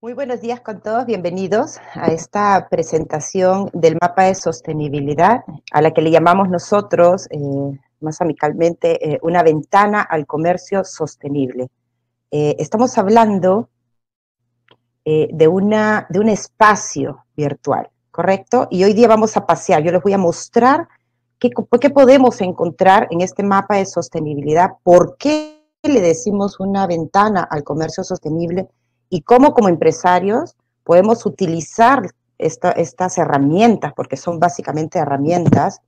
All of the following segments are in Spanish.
Muy buenos días con todos, bienvenidos a esta presentación del mapa de sostenibilidad, a la que le llamamos nosotros, eh, más amicalmente, eh, una ventana al comercio sostenible. Eh, estamos hablando de, una, de un espacio virtual, ¿correcto? Y hoy día vamos a pasear, yo les voy a mostrar qué, qué podemos encontrar en este mapa de sostenibilidad, por qué le decimos una ventana al comercio sostenible, y cómo como empresarios podemos utilizar estas herramientas, porque son básicamente herramientas,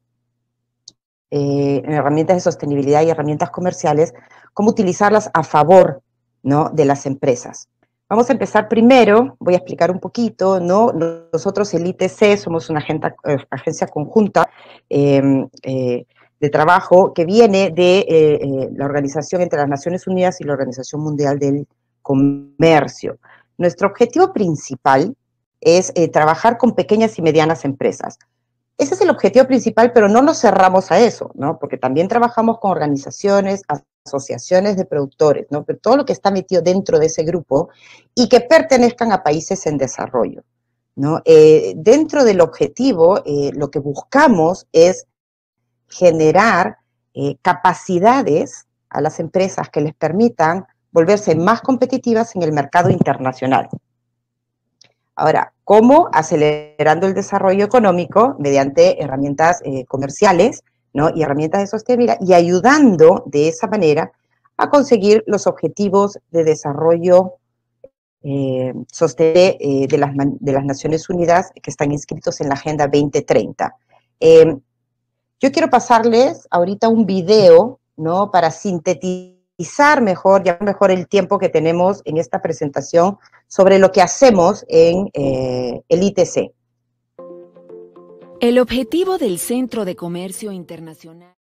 eh, herramientas de sostenibilidad y herramientas comerciales, cómo utilizarlas a favor ¿no? de las empresas. Vamos a empezar primero, voy a explicar un poquito, ¿no? Nosotros, el ITC, somos una eh, agencia conjunta em, eh, de trabajo que viene de la Organización entre las Naciones Unidas y la Organización Mundial del comercio. Nuestro objetivo principal es eh, trabajar con pequeñas y medianas empresas. Ese es el objetivo principal, pero no nos cerramos a eso, ¿no? Porque también trabajamos con organizaciones, asociaciones de productores, ¿no? Pero todo lo que está metido dentro de ese grupo y que pertenezcan a países en desarrollo, ¿no? Eh, dentro del objetivo, eh, lo que buscamos es generar capacidades a las empresas que les permitan volverse más competitivas en el mercado internacional. Ahora, ¿cómo? Acelerando el desarrollo económico mediante herramientas eh, comerciales ¿no? y herramientas de sostenibilidad y ayudando de esa manera a conseguir los objetivos de desarrollo eh, sostenible eh, de, las, de, las, Naciones Unidas que están inscritos en la Agenda 2030. yo quiero pasarles ahorita un video ¿no? para sintetizar mejor, ya mejor el tiempo que tenemos en esta presentación sobre lo que hacemos en eh, el ITC. El objetivo del Centro de Comercio Internacional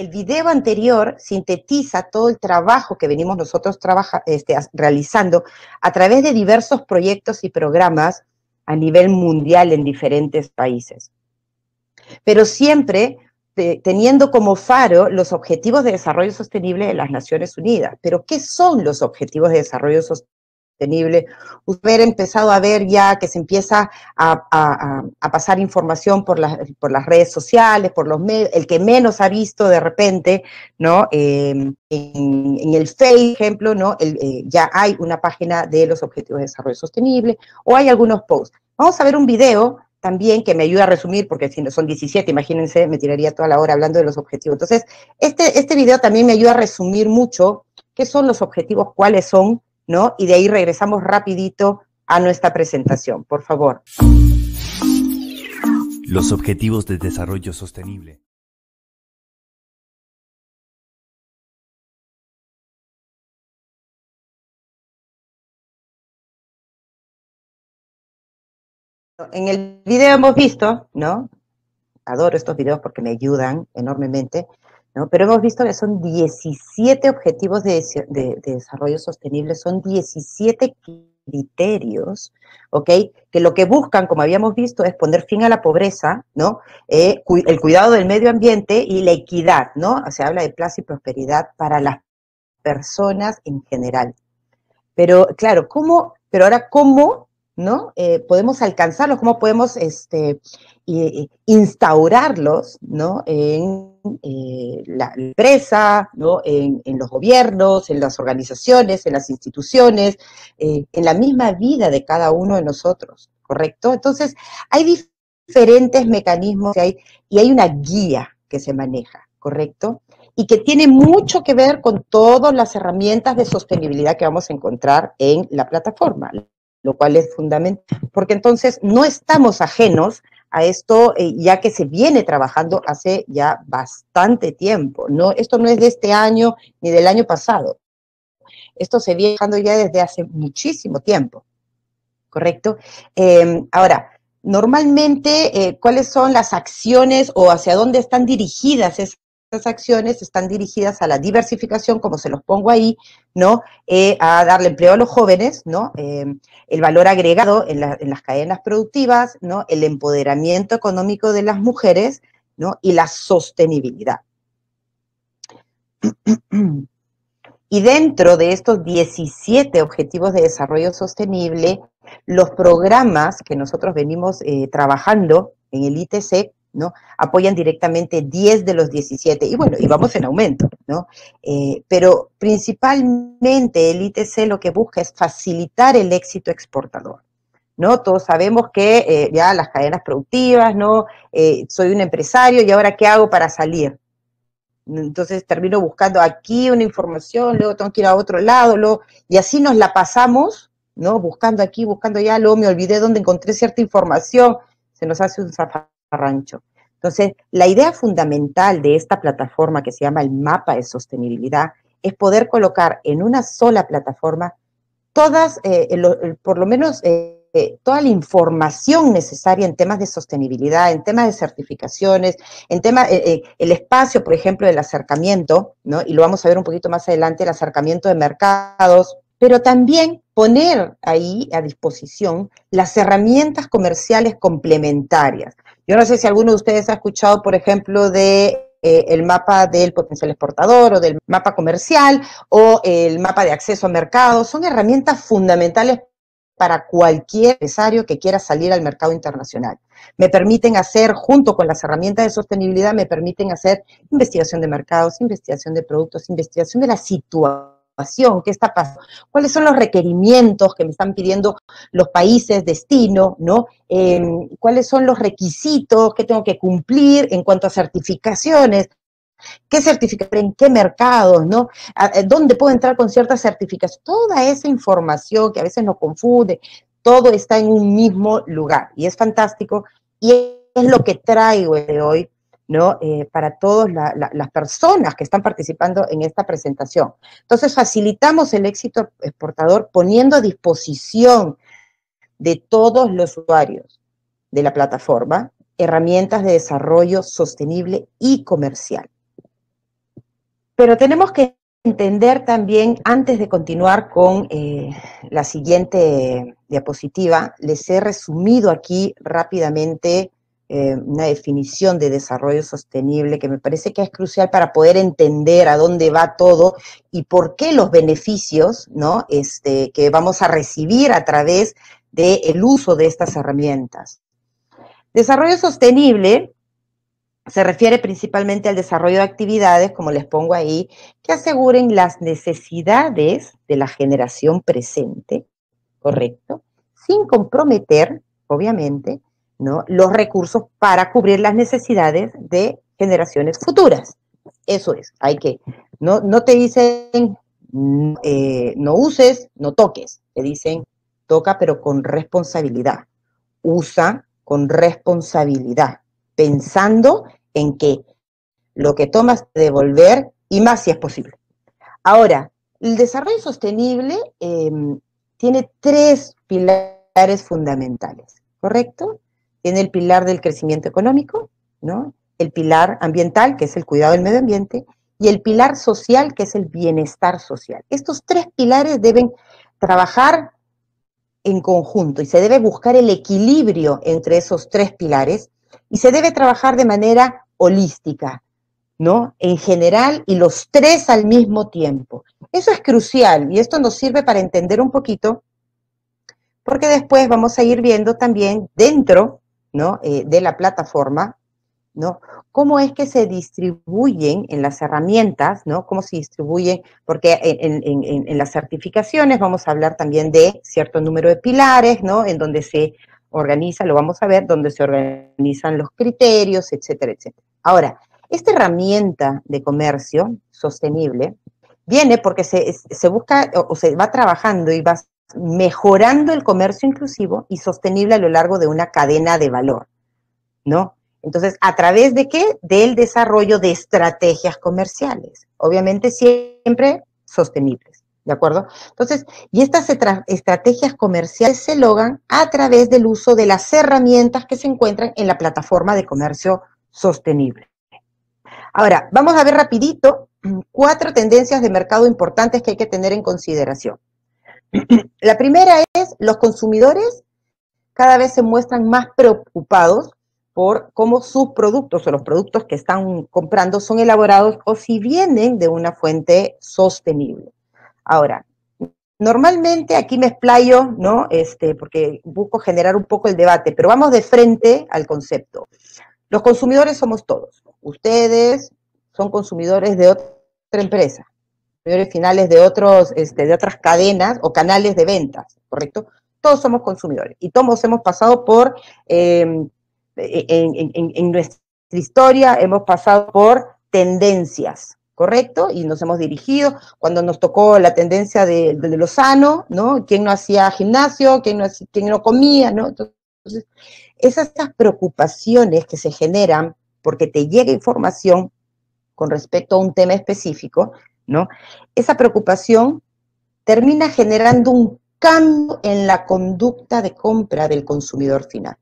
El video anterior sintetiza todo el trabajo que venimos nosotros este, realizando a través de diversos proyectos y programas a nivel mundial en diferentes países. Pero siempre teniendo como faro los objetivos de desarrollo sostenible de las Naciones Unidas. Pero, ¿qué son los objetivos de desarrollo sostenible? Sostenible, haber empezado a ver ya que se empieza a, pasar información por, las redes sociales, por los medios, el que menos ha visto de repente, ¿no? Em, en, el Facebook, ejemplo, ¿no? Eh, ya hay una página de los Objetivos de Desarrollo Sostenible o hay algunos posts. Vamos a ver un video también que me ayuda a resumir, porque si no son 17, imagínense, me tiraría toda la hora hablando de los objetivos. Entonces, este, este video también me ayuda a resumir mucho qué son los objetivos, cuáles son, ¿no? Y de ahí regresamos rapidito a nuestra presentación, por favor. Los Objetivos de Desarrollo Sostenible. En el video hemos visto, ¿no? Adoro estos videos porque me ayudan enormemente. Pero hemos visto que son 17 objetivos de, desarrollo sostenible, son 17 criterios, ¿ok? Que lo que buscan, como habíamos visto, es poner fin a la pobreza, ¿no? Eh, el cuidado del medio ambiente y la equidad, ¿no? Se habla de plaza y prosperidad para las personas en general. Pero, claro, ¿cómo, pero ahora, ¿cómo, ¿no? Eh, podemos alcanzarlos, cómo podemos, este, instaurarlos, ¿no? En eh, la empresa, ¿no? En, los gobiernos, en las organizaciones, en las instituciones, eh, en la misma vida de cada uno de nosotros, ¿correcto? Entonces, hay diferentes mecanismos que hay, y hay una guía que se maneja, ¿correcto? Y que tiene mucho que ver con todas las herramientas de sostenibilidad que vamos a encontrar en la plataforma, lo cual es fundamental, porque entonces no estamos ajenos a esto eh, ya que se viene trabajando hace ya bastante tiempo. No, esto no es de este año ni del año pasado. Esto se viene trabajando ya desde hace muchísimo tiempo, ¿correcto? Em, ahora, normalmente, eh, ¿cuáles son las acciones o hacia dónde están dirigidas esas estas acciones están dirigidas a la diversificación, como se los pongo ahí, ¿no? Eh, a darle empleo a los jóvenes, ¿no? Eh, el valor agregado en, las cadenas productivas, ¿no? El empoderamiento económico de las mujeres, ¿no? Y la sostenibilidad. Y dentro de estos 17 objetivos de desarrollo sostenible, los programas que nosotros venimos eh, trabajando en el ITC Apoyan directamente 10 de los 17 y bueno, y vamos en aumento, ¿no? Eh, pero principalmente el ITC lo que busca es facilitar el éxito exportador. ¿No? Todos sabemos que eh, ya las cadenas productivas, ¿no? Eh, soy un empresario y ahora ¿qué hago para salir? Entonces termino buscando aquí una información, luego tengo que ir a otro lado, luego, y así nos la pasamos, ¿no? Buscando aquí, buscando allá, luego me olvidé dónde encontré cierta información, se nos hace un rancho. Entonces, la idea fundamental de esta plataforma que se llama el mapa de sostenibilidad es poder colocar en una sola plataforma todas, eh, por lo menos eh, eh, toda la información necesaria en temas de sostenibilidad, en temas de certificaciones, en temas, el espacio, por ejemplo, del acercamiento, ¿no? Y lo vamos a ver un poquito más adelante, el acercamiento de mercados, pero también poner ahí a disposición las herramientas comerciales complementarias. Yo no sé si alguno de ustedes ha escuchado, por ejemplo, de eh, el mapa del potencial exportador o del mapa comercial o el mapa de acceso a mercado. Son herramientas fundamentales para cualquier empresario que quiera salir al mercado internacional. Me permiten hacer, junto con las herramientas de sostenibilidad, me permiten hacer investigación de mercados, investigación de productos, investigación de la situación ¿Qué está pasando? ¿Cuáles son los requerimientos que me están pidiendo los países destino? ¿no? Em, ¿Cuáles son los requisitos que tengo que cumplir en cuanto a certificaciones? ¿Qué certificar en qué mercados? ¿no? ¿Dónde puedo entrar con ciertas certificaciones? Toda esa información que a veces nos confunde, todo está en un mismo lugar y es fantástico y es lo que traigo de hoy ¿no? Eh, para todas las personas que están participando en esta presentación. Entonces, facilitamos el éxito exportador poniendo a disposición de todos los usuarios de la plataforma herramientas de desarrollo sostenible y comercial. Pero tenemos que entender también, antes de continuar con eh, la siguiente diapositiva, les he resumido aquí rápidamente eh, una definición de desarrollo sostenible que me parece que es crucial para poder entender a dónde va todo y por qué los beneficios ¿no? este, que vamos a recibir a través del uso de estas herramientas. Desarrollo sostenible se refiere principalmente al desarrollo de actividades, como les pongo ahí, que aseguren las necesidades de la generación presente, ¿correcto? Sin comprometer, obviamente, los recursos para cubrir las necesidades de generaciones futuras. Eso es, hay que, no, no te dicen eh, no uses, no toques, te dicen toca pero con responsabilidad, usa con responsabilidad, pensando en que lo que tomas te devolver y más si es posible. Ahora, el desarrollo sostenible em, tiene tres pilares fundamentales, ¿correcto? Tiene el pilar del crecimiento económico, ¿no? El pilar ambiental, que es el cuidado del medio ambiente, y el pilar social, que es el bienestar social. Estos tres pilares deben trabajar en conjunto y se debe buscar el equilibrio entre esos tres pilares y se debe trabajar de manera holística, ¿no? En general y los tres al mismo tiempo. Eso es crucial y esto nos sirve para entender un poquito, porque después vamos a ir viendo también dentro ¿no? Eh, de la plataforma, ¿no? ¿Cómo es que se distribuyen en las herramientas, ¿no? ¿Cómo se distribuyen? Porque en, las certificaciones vamos a hablar también de cierto número de pilares, ¿no? En donde se organiza, lo vamos a ver, donde se organizan los criterios, etcétera, etcétera. Ahora, esta herramienta de comercio sostenible viene porque se, se busca o se va trabajando y va mejorando el comercio inclusivo y sostenible a lo largo de una cadena de valor, ¿no? Entonces, ¿a través de qué? Del desarrollo de estrategias comerciales, obviamente siempre sostenibles, ¿de acuerdo? Entonces, y estas estrategias comerciales se logran a través del uso de las herramientas que se encuentran en la plataforma de comercio sostenible. Ahora, vamos a ver rapidito cuatro tendencias de mercado importantes que hay que tener en consideración. La primera es, los consumidores cada vez se muestran más preocupados por cómo sus productos o los productos que están comprando son elaborados o si vienen de una fuente sostenible. Ahora, normalmente aquí me explayo, ¿no? Este, porque busco generar un poco el debate, pero vamos de frente al concepto. Los consumidores somos todos. Ustedes son consumidores de otra empresa, consumidores finales de, otros, este, de otras cadenas o canales de ventas, ¿correcto? Todos somos consumidores y todos hemos pasado por, em, en, nuestra historia, hemos pasado por tendencias, ¿correcto? Y nos hemos dirigido, cuando nos tocó la tendencia de, lo sano, ¿no? ¿Quién no hacía gimnasio? ¿Quién no, quién no comía? ¿no? Entonces, esas preocupaciones que se generan porque te llega información con respecto a un tema específico, ¿no? Esa preocupación termina generando un cambio en la conducta de compra del consumidor final.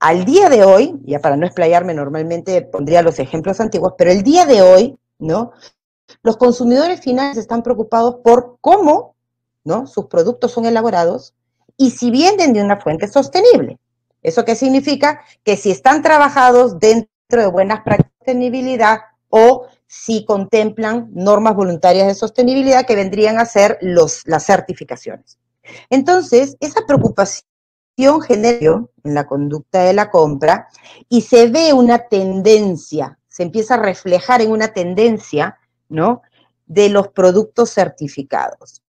Al día de hoy, ya para no explayarme normalmente pondría los ejemplos antiguos, pero el día de hoy, ¿no? Los consumidores finales están preocupados por cómo. Sus productos son elaborados y si vienen de una fuente sostenible. ¿Eso qué significa? Que si están trabajados dentro de buenas prácticas de sostenibilidad o si contemplan normas voluntarias de sostenibilidad que vendrían a ser los, las certificaciones. Entonces, esa preocupación genera en la conducta de la compra y se ve una tendencia, se empieza a reflejar en una tendencia, ¿no? De los productos certificados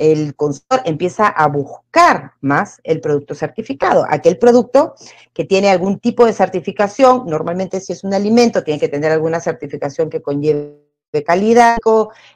el consumidor empieza a buscar más el producto certificado, aquel producto que tiene algún tipo de certificación, normalmente si es un alimento tiene que tener alguna certificación que conlleve calidad,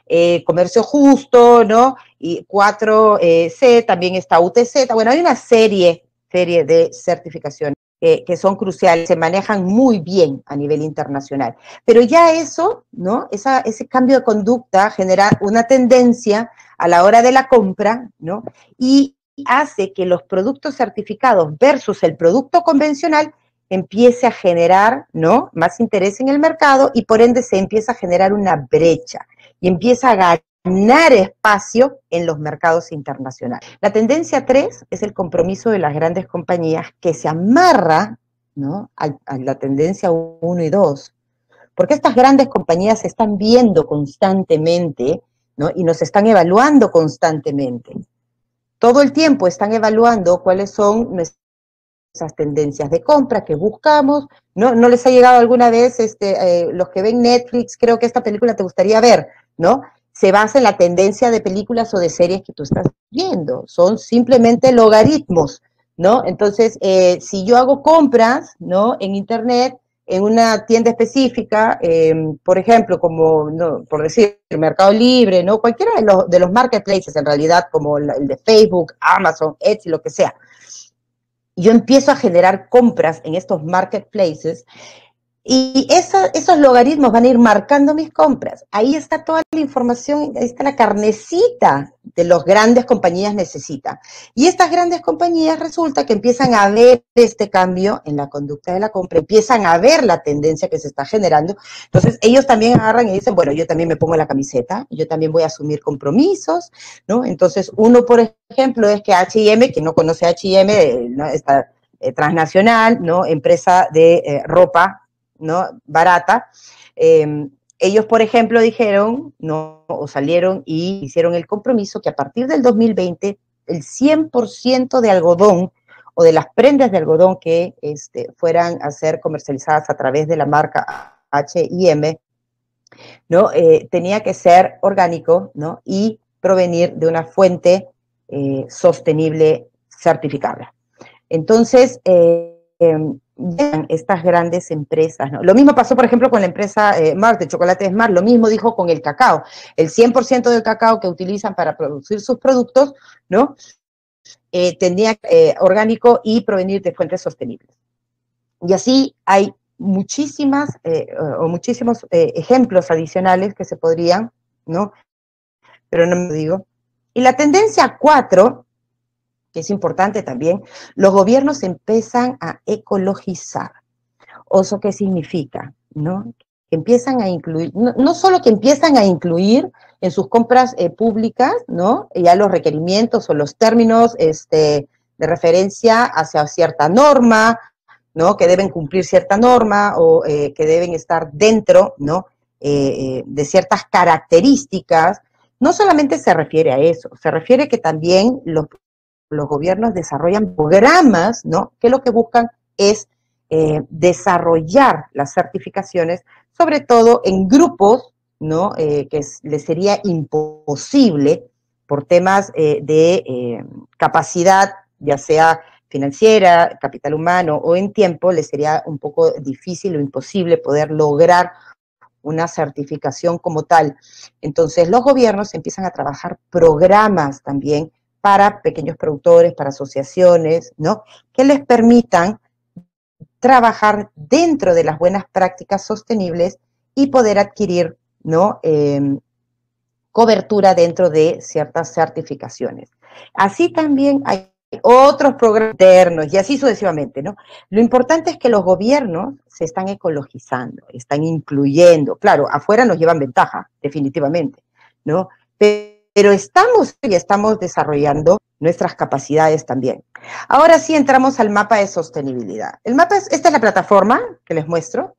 eh, comercio justo, ¿no? Y 4C, eh, también está UTZ, bueno, hay una serie, serie de certificaciones que son cruciales, se manejan muy bien a nivel internacional. Pero ya eso, ¿no? ese cambio de conducta genera una tendencia a la hora de la compra, ¿no? Y hace que los productos certificados versus el producto convencional empiece a generar, ¿no? Más interés en el mercado y por ende se empieza a generar una brecha y empieza a ganar espacio en los mercados internacionales. La tendencia 3 es el compromiso de las grandes compañías que se amarra, ¿no? A, la tendencia 1 y 2. Porque estas grandes compañías se están viendo constantemente y nos están evaluando constantemente. Todo el tiempo están evaluando cuáles son nuestras tendencias de compra que buscamos. ¿No, no les ha llegado alguna vez, este, eh, los que ven Netflix, creo que esta película te gustaría ver, ¿no? Se basa en la tendencia de películas o de series que tú estás viendo. Son simplemente logaritmos, ¿no? Entonces, eh, si yo hago compras, ¿no? En Internet, en una tienda específica, em, por ejemplo, como, por decir, el Mercado Libre, ¿no? Cualquiera de los, de los marketplaces, en realidad, como el de Facebook, Amazon, Etsy, lo que sea. Yo empiezo a generar compras en estos marketplaces y esos logaritmos van a ir marcando mis compras. Ahí está toda la información, ahí está la carnecita de las grandes compañías necesitan. Y estas grandes compañías resulta que empiezan a ver este cambio en la conducta de la compra, empiezan a ver la tendencia que se está generando. Entonces ellos también agarran y dicen, bueno, yo también me pongo la camiseta, yo también voy a asumir compromisos, ¿no? Entonces uno, por ejemplo, es que H&M, que no conoce H&M, ¿no? eh, transnacional, ¿no? Empresa de eh, ropa ¿no? barata. Em, ellos, por ejemplo, dijeron, no, o salieron y hicieron el compromiso que a partir del 2020 el 100% de algodón o de las prendas de algodón que este, fueran a ser comercializadas a través de la marca H&M, ¿no? Eh, tenía que ser orgánico, ¿no? Y provenir de una fuente eh, sostenible certificada. Entonces, eh, em, estas grandes empresas. ¿no? Lo mismo pasó, por ejemplo, con la empresa eh, Mars, de Chocolate Smart, lo mismo dijo con el cacao. El 100% del cacao que utilizan para producir sus productos, ¿no? Eh, tenía eh, orgánico y provenir de fuentes sostenibles. Y así hay muchísimas o muchísimos ejemplos adicionales que se podrían, ¿no? Pero no me digo. Y la tendencia 4 que es importante también, los gobiernos empiezan a ecologizar. ¿Eso qué significa? ¿No? que empiezan a incluir, no, solo que empiezan a incluir en sus compras eh, públicas, ¿no? Ya los requerimientos o los términos este, de referencia hacia cierta norma, ¿no? Que deben cumplir cierta norma o eh, que deben estar dentro, ¿no? Eh, de ciertas características. No solamente se refiere a eso, se refiere que también los, los gobiernos desarrollan programas, ¿no? Que lo que buscan es eh, desarrollar las certificaciones, sobre todo en grupos, ¿no? Eh, que les sería imposible por temas eh, de capacidad, ya sea financiera, capital humano o en tiempo, les sería un poco difícil o imposible poder lograr una certificación como tal. Entonces, los gobiernos empiezan a trabajar programas también para pequeños productores, para asociaciones, ¿no? Que les permitan trabajar dentro de las buenas prácticas sostenibles y poder adquirir ¿no? Em, cobertura dentro de ciertas certificaciones. Así también hay otros programas internos y así sucesivamente, ¿no? Lo importante es que los gobiernos se están ecologizando, están incluyendo, claro, afuera nos llevan ventaja, definitivamente, ¿no? Pero estamos y estamos desarrollando nuestras capacidades también. Ahora sí entramos al mapa de sostenibilidad. El mapa es, esta es la plataforma que les muestro.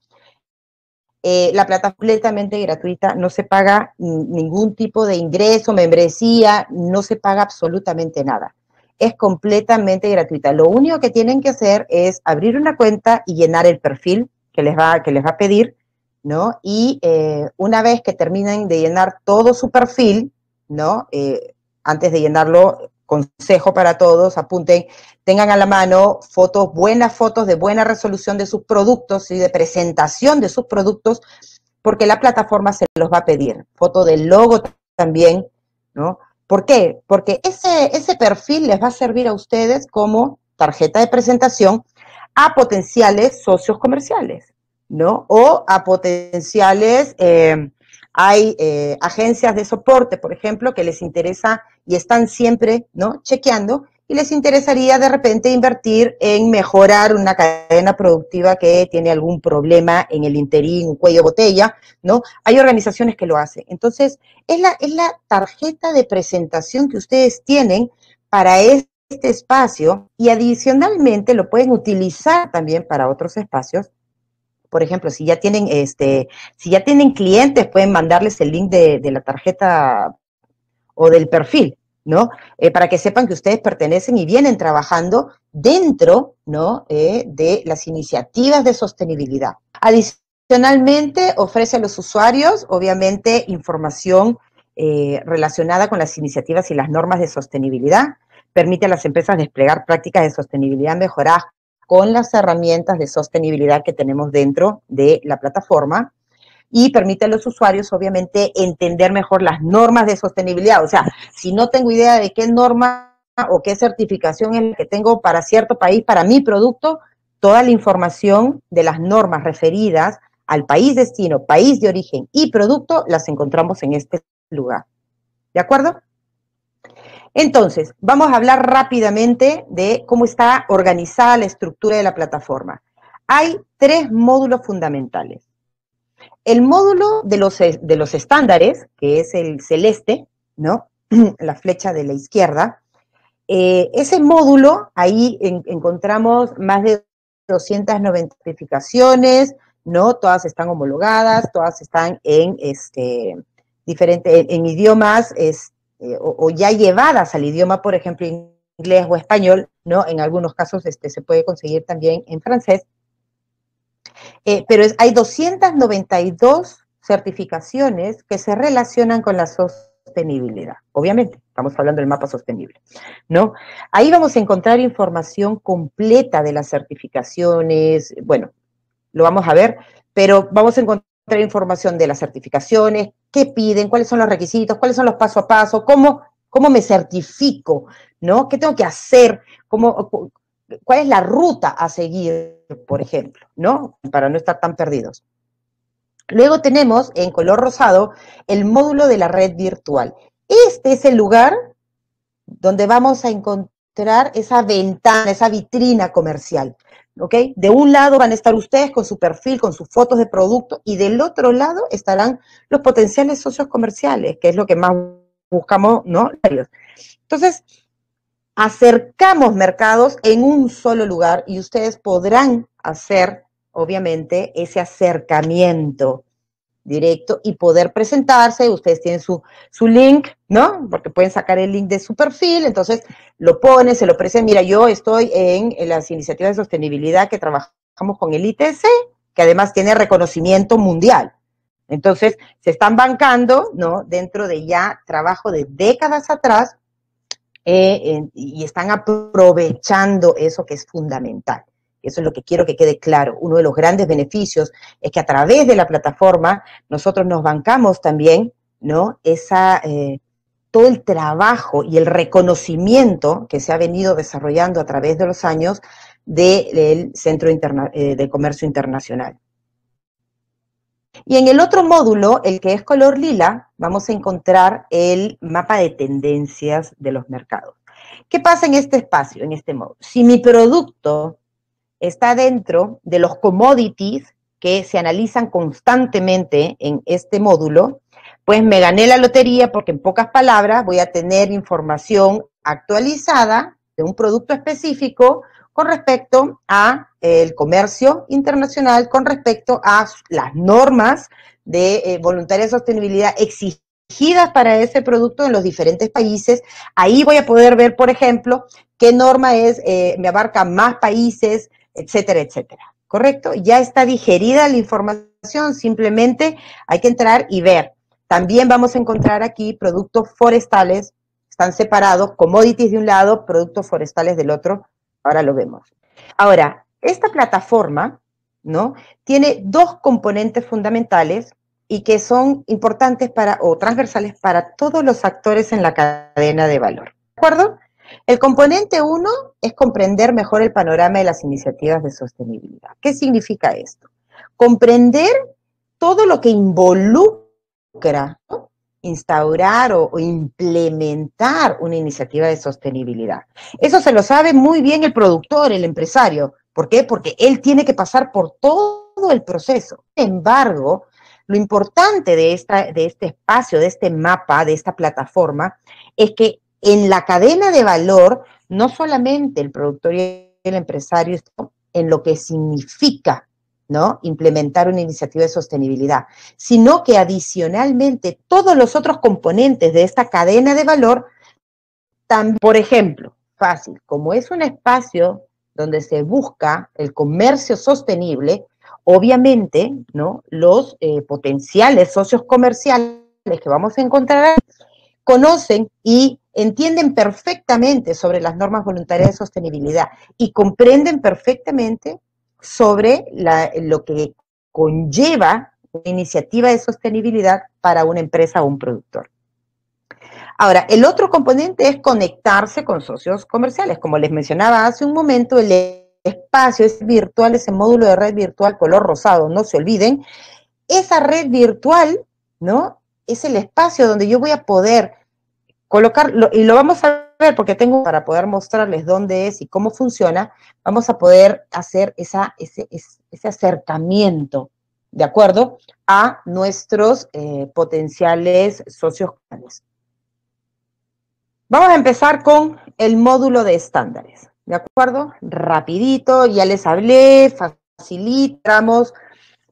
Eh, la plataforma completamente gratuita, no se paga ningún tipo de ingreso, membresía, no se paga absolutamente nada. Es completamente gratuita. Lo único que tienen que hacer es abrir una cuenta y llenar el perfil que les va, que les va a pedir, ¿no? Y eh, una vez que terminen de llenar todo su perfil, ¿no? Eh, antes de llenarlo, consejo para todos, apunten, tengan a la mano fotos, buenas fotos de buena resolución de sus productos y de presentación de sus productos, porque la plataforma se los va a pedir. Foto del logo también, ¿no? ¿Por qué? Porque ese, ese perfil les va a servir a ustedes como tarjeta de presentación a potenciales socios comerciales, ¿no? O a potenciales eh, hay eh, agencias de soporte, por ejemplo, que les interesa y están siempre, ¿no? Chequeando y les interesaría de repente invertir en mejorar una cadena productiva que tiene algún problema en el interín, un cuello botella, ¿no? Hay organizaciones que lo hacen. Entonces, es la, es la tarjeta de presentación que ustedes tienen para este espacio y adicionalmente lo pueden utilizar también para otros espacios por ejemplo, si ya tienen este, si ya tienen clientes, pueden mandarles el link de, la tarjeta o del perfil, ¿no? Eh, para que sepan que ustedes pertenecen y vienen trabajando dentro, ¿no? Eh, de las iniciativas de sostenibilidad. Adicionalmente, ofrece a los usuarios, obviamente, información eh, relacionada con las iniciativas y las normas de sostenibilidad. Permite a las empresas desplegar prácticas de sostenibilidad mejoradas con las herramientas de sostenibilidad que tenemos dentro de la plataforma y permite a los usuarios, obviamente, entender mejor las normas de sostenibilidad. O sea, si no tengo idea de qué norma o qué certificación es la que tengo para cierto país, para mi producto, toda la información de las normas referidas al país destino, país de origen y producto las encontramos en este lugar. ¿De acuerdo? Entonces, vamos a hablar rápidamente de cómo está organizada la estructura de la plataforma. Hay tres módulos fundamentales. El módulo de los, de los estándares, que es el celeste, ¿no? La flecha de la izquierda. Eh, ese módulo, ahí encontramos más de 290 certificaciones, ¿no? Todas están homologadas, todas están en este, diferente, en, idiomas este, eh, o, ya llevadas al idioma, por ejemplo, inglés o español, ¿no? En algunos casos este, se puede conseguir también en francés. Eh, pero hay 292 certificaciones que se relacionan con la sostenibilidad. Obviamente, estamos hablando del mapa sostenible, ¿no? Ahí vamos a encontrar información completa de las certificaciones, bueno, lo vamos a ver, pero vamos a encontrar información de las certificaciones, qué piden, cuáles son los requisitos, cuáles son los paso a paso, cómo, cómo me certifico, ¿no? ¿Qué tengo que hacer? ¿Cómo, ¿Cuál es la ruta a seguir, por ejemplo, ¿no? Para no estar tan perdidos. Luego tenemos en color rosado el módulo de la red virtual. Este es el lugar donde vamos a encontrar esa ventana, esa vitrina comercial. ¿Ok? De un lado van a estar ustedes con su perfil, con sus fotos de producto, y del otro lado estarán los potenciales socios comerciales, que es lo que más buscamos, ¿no? Entonces, acercamos mercados en un solo lugar y ustedes podrán hacer, obviamente, ese acercamiento directo y poder presentarse. Ustedes tienen su, su link, ¿no? Porque pueden sacar el link de su perfil, entonces lo ponen, se lo presentan. Mira, yo estoy en, las iniciativas de sostenibilidad que trabajamos con el ITC, que además tiene reconocimiento mundial. Entonces, se están bancando, ¿no? Dentro de ya trabajo de décadas atrás eh, y están aprovechando eso que es fundamental. Eso es lo que quiero que quede claro. Uno de los grandes beneficios es que a través de la plataforma nosotros nos bancamos también, ¿no? Esa, eh, todo el trabajo y el reconocimiento que se ha venido desarrollando a través de los años del Centro eh, de Comercio Internacional. Y en el otro módulo, el que es color lila, vamos a encontrar el mapa de tendencias de los mercados. ¿Qué pasa en este espacio, en este módulo? Si mi producto está dentro de los commodities que se analizan constantemente en este módulo, pues me gané la lotería porque en pocas palabras voy a tener información actualizada de un producto específico con respecto a el comercio internacional, con respecto a las normas de eh, voluntaria sostenibilidad exigidas para ese producto en los diferentes países. Ahí voy a poder ver, por ejemplo, qué norma es, eh, me abarca más países, etcétera, etcétera. ¿Correcto? Ya está digerida la información, simplemente hay que entrar y ver. También vamos a encontrar aquí productos forestales, están separados, commodities de un lado, productos forestales del otro, ahora lo vemos. Ahora, esta plataforma, ¿no? Tiene dos componentes fundamentales y que son importantes para, o transversales para todos los actores en la cadena de valor. ¿De acuerdo? El componente uno es comprender mejor el panorama de las iniciativas de sostenibilidad. ¿Qué significa esto? Comprender todo lo que involucra instaurar o, implementar una iniciativa de sostenibilidad. Eso se lo sabe muy bien el productor, el empresario. ¿Por qué? Porque él tiene que pasar por todo el proceso. Sin embargo, lo importante de, de este espacio, de este mapa, de esta plataforma, es que en la cadena de valor, no solamente el productor y el empresario, en lo que significa ¿no? implementar una iniciativa de sostenibilidad, sino que adicionalmente todos los otros componentes de esta cadena de valor, por ejemplo, fácil, como es un espacio donde se busca el comercio sostenible, obviamente, ¿no? Los eh, potenciales socios comerciales que vamos a encontrar conocen y entienden perfectamente sobre las normas voluntarias de sostenibilidad y comprenden perfectamente sobre lo que conlleva una iniciativa de sostenibilidad para una empresa o un productor. Ahora, el otro componente es conectarse con socios comerciales. Como les mencionaba hace un momento, el espacio es virtual, ese módulo de red virtual color rosado, no se olviden. Esa red virtual, ¿no? Es el espacio donde yo voy a poder colocarlo, y lo vamos a ver porque tengo para poder mostrarles dónde es y cómo funciona, vamos a poder hacer esa, ese, ese acercamiento, ¿de acuerdo? A nuestros eh, potenciales socios. Vamos a empezar con el módulo de estándares, ¿de acuerdo? Rapidito, ya les hablé, facilitamos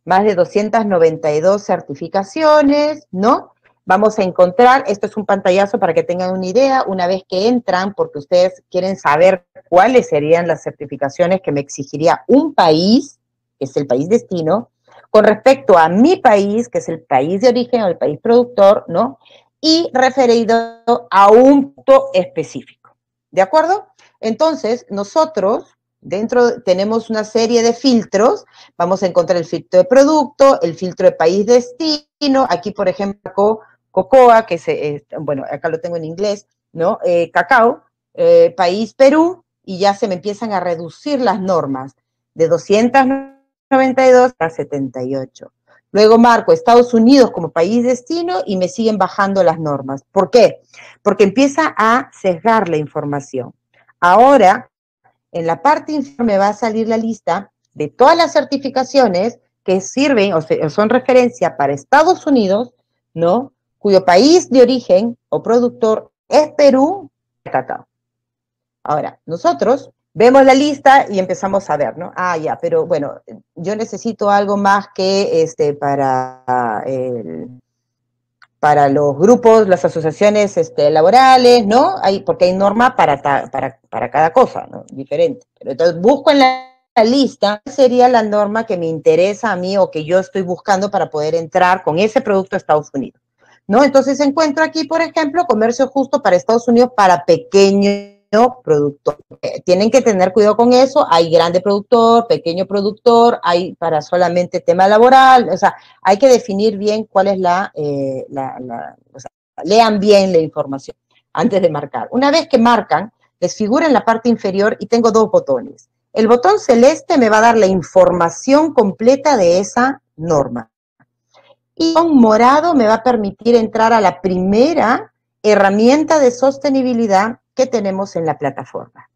más de 292 certificaciones, ¿no? Vamos a encontrar, esto es un pantallazo para que tengan una idea, una vez que entran, porque ustedes quieren saber cuáles serían las certificaciones que me exigiría un país, que es el país destino, con respecto a mi país, que es el país de origen o el país productor, ¿no? Y referido a un punto específico. ¿De acuerdo? Entonces, nosotros dentro tenemos una serie de filtros. Vamos a encontrar el filtro de producto, el filtro de país destino. Aquí, por ejemplo, cocoa, que se, bueno, acá lo tengo en inglés, ¿no? Eh, cacao, eh, país Perú, y ya se me empiezan a reducir las normas de 292 a 78. Luego marco Estados Unidos como país destino y me siguen bajando las normas. ¿Por qué? Porque empieza a sesgar la información. ahora en la parte inferior me va a salir la lista de todas las certificaciones que sirven o son referencia para Estados Unidos, ¿no? Cuyo país de origen o productor es Perú, cacao. Ahora, nosotros vemos la lista y empezamos a ver, ¿no? Ah, ya, pero bueno, yo necesito algo más que este para el, para los grupos, las asociaciones este, laborales, ¿no? Hay, porque hay norma para, para, para cada cosa, ¿no? Diferente. Pero entonces busco en la, lista, sería la norma que me interesa a mí o que yo estoy buscando para poder entrar con ese producto a Estados Unidos, ¿no? Entonces encuentro aquí, por ejemplo, comercio justo para Estados Unidos para pequeños productor. Eh, tienen que tener cuidado con eso. Hay grande productor, pequeño productor, hay para solamente tema laboral. O sea, hay que definir bien cuál es la, eh, o sea, lean bien la información antes de marcar. Una vez que marcan, les figura en la parte inferior y tengo dos botones. El botón celeste me va a dar la información completa de esa norma. Y con morado me va a permitir entrar a la primera herramienta de sostenibilidad que tenemos en la plataforma.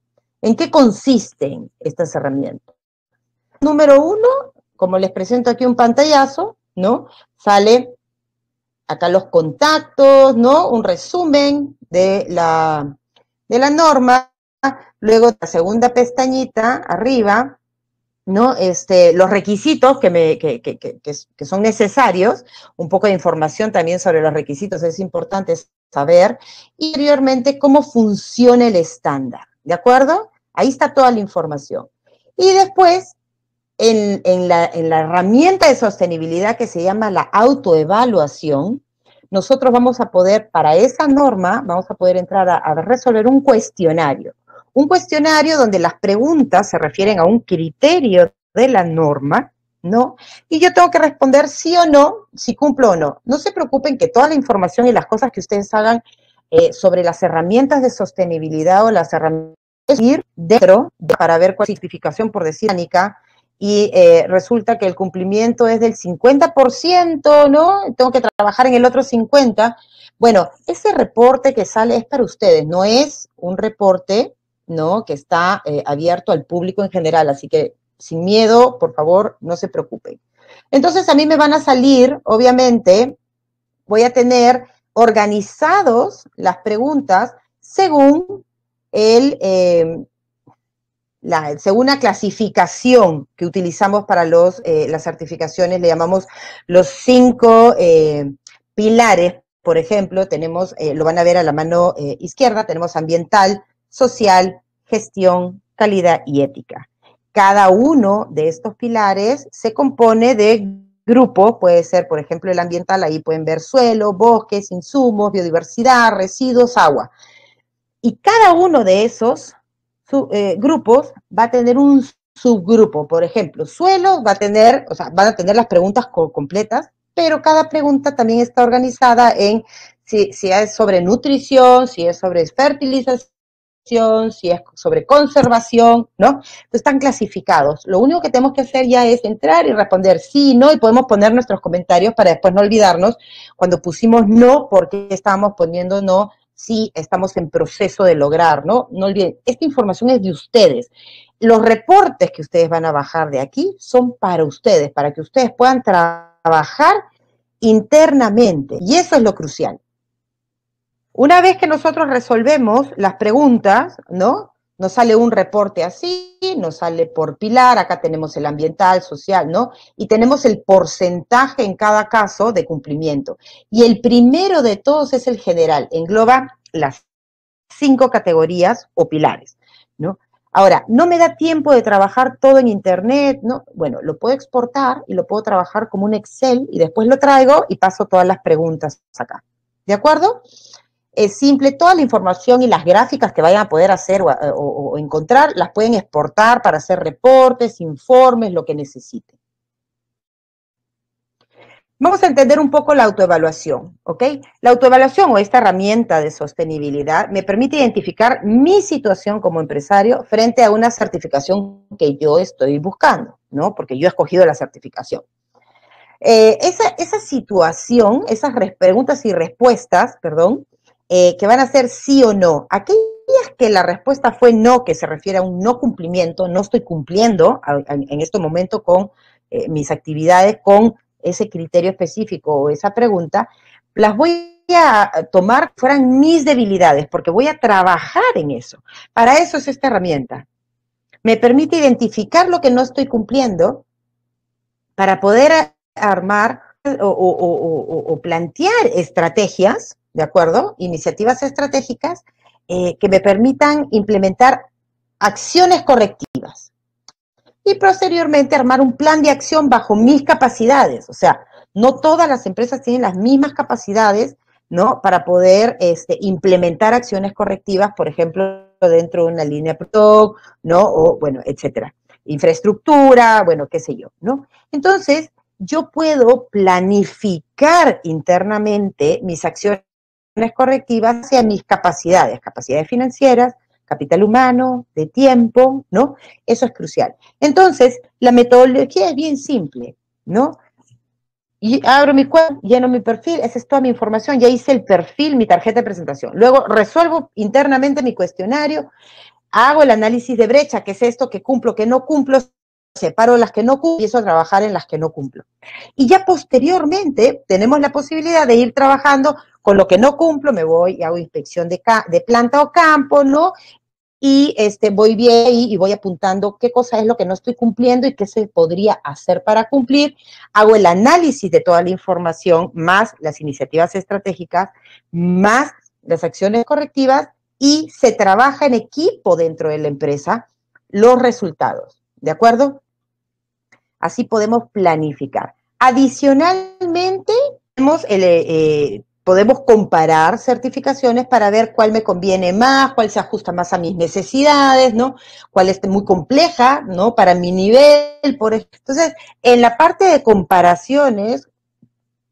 ¿En qué consisten estas herramientas? Número uno, como les presento aquí un pantallazo, ¿no? Sale acá los contactos, ¿no? Un resumen de la, de la norma. Luego la segunda pestañita arriba, ¿no? Este, los requisitos que, son necesarios, un poco de información también sobre los requisitos, es importante saber, y anteriormente cómo funciona el estándar, ¿de acuerdo? Ahí está toda la información. Y después, en, la, en la herramienta de sostenibilidad que se llama la autoevaluación, nosotros vamos a poder, para esa norma, vamos a poder entrar a resolver un cuestionario. Un cuestionario donde las preguntas se refieren a un criterio de la norma, ¿no? Y yo tengo que responder sí o no, si cumplo o no. No se preocupen que toda la información y las cosas que ustedes hagan eh, sobre las herramientas de sostenibilidad o las herramientas ir dentro para ver cuál certificación por decir y eh, resulta que el cumplimiento es del 50%, ¿no? Tengo que trabajar en el otro 50%. Bueno, ese reporte que sale es para ustedes, no es un reporte, ¿no? Que está eh, abierto al público en general, así que sin miedo, por favor, no se preocupen. Entonces a mí me van a salir, obviamente, voy a tener organizados las preguntas según el, eh, la, según la clasificación que utilizamos para los, eh, las certificaciones, le llamamos los cinco pilares. Por ejemplo, tenemos, lo van a ver a la mano izquierda, tenemos ambiental, social, gestión, calidad y ética. Cada uno de estos pilares se compone de grupos, puede ser, por ejemplo, el ambiental, ahí pueden ver suelo, bosques, insumos, biodiversidad, residuos, agua. Y cada uno de esos eh, grupos va a tener un subgrupo. Por ejemplo, suelo va a tener, o sea, van a tener las preguntas completas, pero cada pregunta también está organizada en si, si es sobre nutrición, si es sobre fertilización si es sobre conservación, ¿no? están clasificados. Lo único que tenemos que hacer ya es entrar y responder sí, no, y podemos poner nuestros comentarios para después no olvidarnos cuando pusimos no, porque estábamos poniendo no, sí, estamos en proceso de lograr, ¿no? No olviden, esta información es de ustedes. Los reportes que ustedes van a bajar de aquí son para ustedes, para que ustedes puedan trabajar internamente. Y eso es lo crucial. Una vez que nosotros resolvemos las preguntas, ¿no? Nos sale un reporte así, nos sale por pilar, acá tenemos el ambiental, social, ¿no? Y tenemos el porcentaje en cada caso de cumplimiento. Y el primero de todos es el general, engloba las cinco categorías o pilares, ¿no? Ahora, no me da tiempo de trabajar todo en Internet, ¿no? Bueno, lo puedo exportar y lo puedo trabajar como un Excel y después lo traigo y paso todas las preguntas acá. ¿De acuerdo? Es simple, toda la información y las gráficas que vayan a poder hacer o, encontrar, las pueden exportar para hacer reportes, informes, lo que necesiten. Vamos a entender un poco la autoevaluación, ¿ok? La autoevaluación o esta herramienta de sostenibilidad me permite identificar mi situación como empresario frente a una certificación que yo estoy buscando, ¿no? Porque yo he escogido la certificación. Eh, esa, esa situación, esas preguntas y respuestas, perdón, eh, que van a ser sí o no. Aquellas que la respuesta fue no, que se refiere a un no cumplimiento, no estoy cumpliendo en este momento con eh, mis actividades con ese criterio específico o esa pregunta, las voy a tomar fueran mis debilidades, porque voy a trabajar en eso. Para eso es esta herramienta. Me permite identificar lo que no estoy cumpliendo para poder armar o, plantear estrategias, ¿de acuerdo? Iniciativas estratégicas eh, que me permitan implementar acciones correctivas. Y posteriormente armar un plan de acción bajo mis capacidades. O sea, no todas las empresas tienen las mismas capacidades, ¿no? Para poder este, implementar acciones correctivas, por ejemplo, dentro de una línea PRO, ¿no? O, bueno, etcétera. Infraestructura, bueno, qué sé yo, ¿no? Entonces, yo puedo planificar internamente mis acciones correctivas hacia mis capacidades, capacidades financieras, capital humano, de tiempo, ¿no? Eso es crucial. Entonces, la metodología es bien simple, ¿no? Y abro mi cuenta, lleno mi perfil, esa es toda mi información, ya hice el perfil, mi tarjeta de presentación. Luego resuelvo internamente mi cuestionario, hago el análisis de brecha, que es esto que cumplo, que no cumplo, separo las que no cumplo y empiezo a trabajar en las que no cumplo. Y ya posteriormente tenemos la posibilidad de ir trabajando con lo que no cumplo, me voy y hago inspección de, planta o campo, ¿no? Y este, voy bien y, y voy apuntando qué cosa es lo que no estoy cumpliendo y qué se podría hacer para cumplir. Hago el análisis de toda la información, más las iniciativas estratégicas, más las acciones correctivas y se trabaja en equipo dentro de la empresa los resultados. ¿De acuerdo? Así podemos planificar. Adicionalmente, el, eh, podemos comparar certificaciones para ver cuál me conviene más, cuál se ajusta más a mis necesidades, ¿no? Cuál es muy compleja, ¿no? Para mi nivel, por Entonces, en la parte de comparaciones,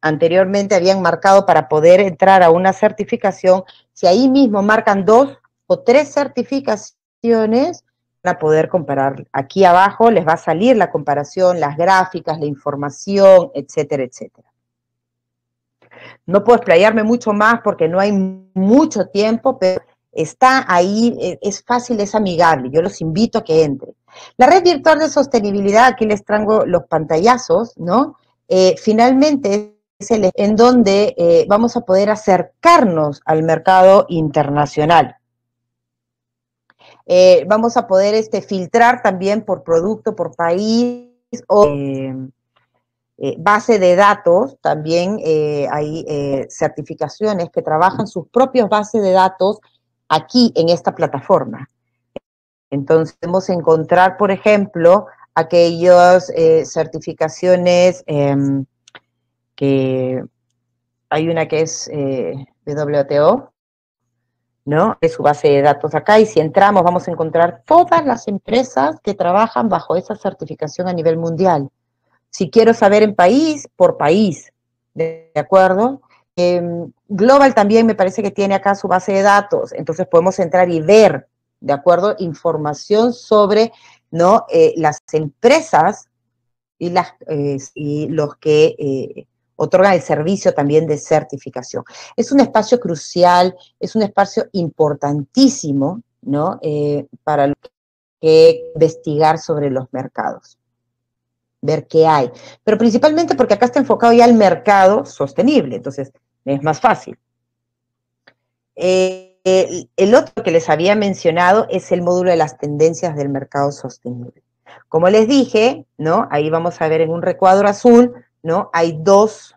anteriormente habían marcado para poder entrar a una certificación, si ahí mismo marcan dos o tres certificaciones, a poder comparar. Aquí abajo les va a salir la comparación, las gráficas, la información, etcétera, etcétera. No puedo explayarme mucho más porque no hay mucho tiempo, pero está ahí, e, es fácil, es amigable. Yo los invito a que entren. La red virtual de sostenibilidad, aquí les traigo los pantallazos, ¿no? Eh, finalmente es el en donde eh, vamos a poder acercarnos al mercado internacional. Eh, vamos a poder este, filtrar también por producto, por país o eh, eh, base de datos. También hay certificaciones que trabajan sus propios bases de datos aquí en esta plataforma. Entonces, podemos encontrar, por ejemplo, aquellas certificaciones em, que hay una que es WTO, ¿no? De su base de datos acá y si entramos vamos a encontrar todas las empresas que trabajan bajo esa certificación a nivel mundial. Si quiero saber en país, por país, ¿de acuerdo? Em, Global también me parece que tiene acá su base de datos, entonces podemos entrar y ver, ¿de acuerdo? Información sobre, ¿no? Eh, las empresas y, las, eh, y los que eh, otorgan el servicio también de certificación. Es un espacio crucial, es un espacio importantísimo, ¿no? Eh, para que investigar sobre los mercados, ver qué hay. Pero principalmente porque acá está enfocado ya al mercado sostenible, entonces es más fácil. Eh, el, el otro que les había mencionado es el módulo de las tendencias del mercado sostenible. Como les dije, ¿no? Ahí vamos a ver en un recuadro azul ¿no? Hay dos,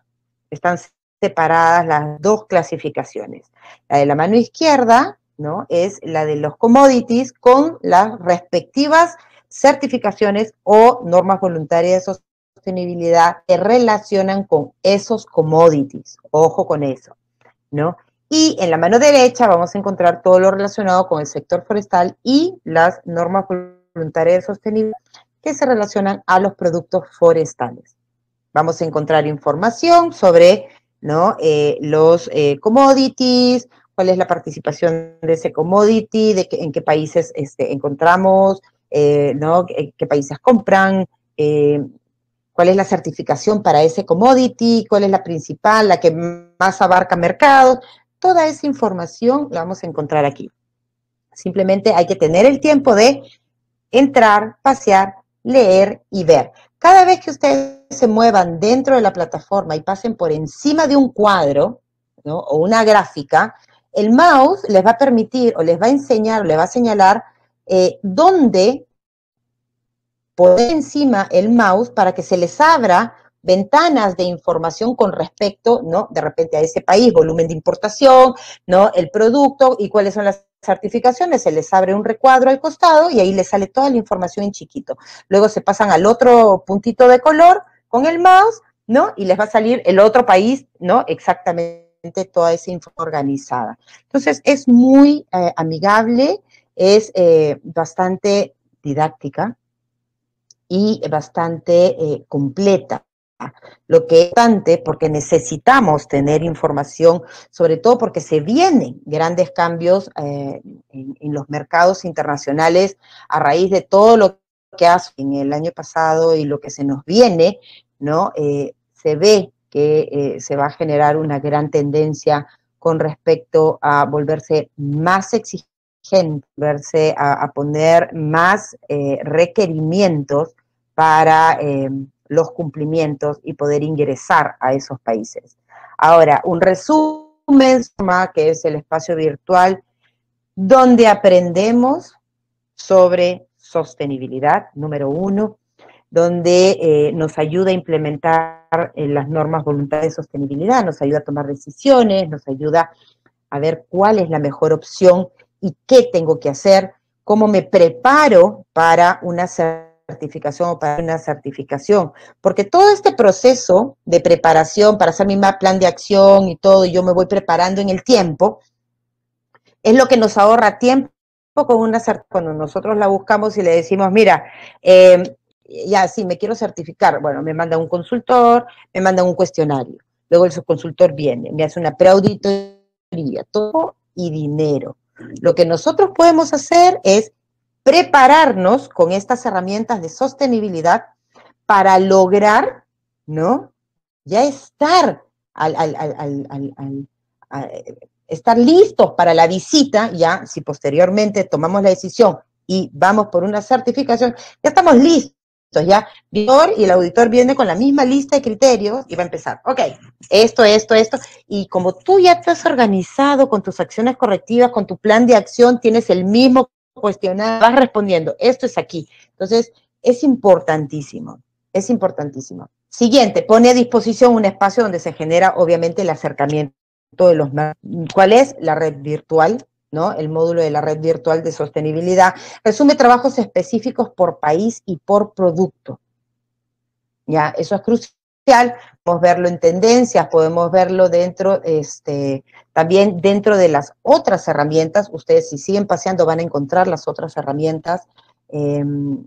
están separadas las dos clasificaciones. La de la mano izquierda, ¿no? Es la de los commodities con las respectivas certificaciones o normas voluntarias de sostenibilidad que relacionan con esos commodities. Ojo con eso, ¿no? Y en la mano derecha vamos a encontrar todo lo relacionado con el sector forestal y las normas voluntarias de sostenibilidad que se relacionan a los productos forestales. Vamos a encontrar información sobre ¿no? Eh, los eh, commodities, cuál es la participación de ese commodity, de en qué países este, encontramos, eh, ¿no? qué países compran, cuál es la certificación para ese commodity, cuál es la principal, la que más abarca mercados. Toda esa información la vamos a encontrar aquí. Simplemente hay que tener el tiempo de entrar, pasear, leer y ver. Cada vez que ustedes se muevan dentro de la plataforma y pasen por encima de un cuadro o una gráfica, el mouse les va a permitir o les va a enseñar o les va a señalar eh, dónde poner encima el mouse para que se les abra ventanas de información con respecto, ¿no? De repente a ese país, volumen de importación, ¿no? El producto y cuáles son las certificaciones, se les abre un recuadro al costado y ahí les sale toda la información en chiquito. Luego se pasan al otro puntito de color con el mouse, ¿no? Y les va a salir el otro país, ¿no? Exactamente toda esa información organizada. Entonces, es muy eh, amigable, es eh, bastante didáctica y bastante eh, completa lo que es importante porque necesitamos tener información, sobre todo porque se vienen grandes cambios eh, en, los mercados internacionales a raíz de todo lo que hace en el año pasado y lo que se nos viene, ¿no? Eh, se ve que eh, se va a generar una gran tendencia con respecto a volverse más exigente, volverse a poner más requerimientos para los cumplimientos y poder ingresar a esos países. Ahora, un resumen, que es el espacio virtual donde aprendemos sobre sostenibilidad, número uno, donde eh, nos ayuda a implementar eh, las normas voluntarias de sostenibilidad, nos ayuda a tomar decisiones, nos ayuda a ver cuál es la mejor opción y qué tengo que hacer, cómo me preparo para una certificación o para una certificación, porque todo este proceso de preparación para hacer mi plan de acción y todo, y yo me voy preparando en el tiempo, es lo que nos ahorra tiempo con una cuando nosotros la buscamos y le decimos, mira, em, ya sí, me quiero certificar, bueno, me manda un consultor, me manda un cuestionario, luego el subconsultor viene, me hace una preauditoría, todo y dinero. Lo que nosotros podemos hacer es prepararnos con estas herramientas de sostenibilidad para lograr, ¿no? Ya estar al, estar listos para la visita, ya si posteriormente tomamos la decisión y vamos por una certificación, ya estamos listos, ya y el auditor viene con la misma lista de criterios y va a empezar, ok, esto, esto, esto, y como tú ya has organizado con tus acciones correctivas, con tu plan de acción, tienes el mismo cuestionar, vas respondiendo, esto es aquí. Entonces, es importantísimo, es importantísimo. Siguiente, pone a disposición un espacio donde se genera obviamente el acercamiento de los ¿Cuál es? La red virtual, ¿no? El módulo de la red virtual de sostenibilidad. Resume trabajos específicos por país y por producto. Ya, eso es crucial podemos verlo en tendencias, podemos verlo dentro, este, también dentro de las otras herramientas. Ustedes si siguen paseando van a encontrar las otras herramientas, em,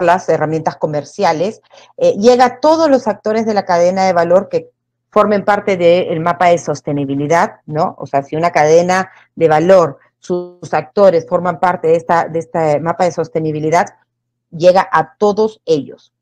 las herramientas comerciales. Eh, llega a todos los actores de la cadena de valor que formen parte del mapa de sostenibilidad, ¿no? O sea, si una cadena de valor, sus actores forman parte de, esta, de este mapa de sostenibilidad, llega a todos ellos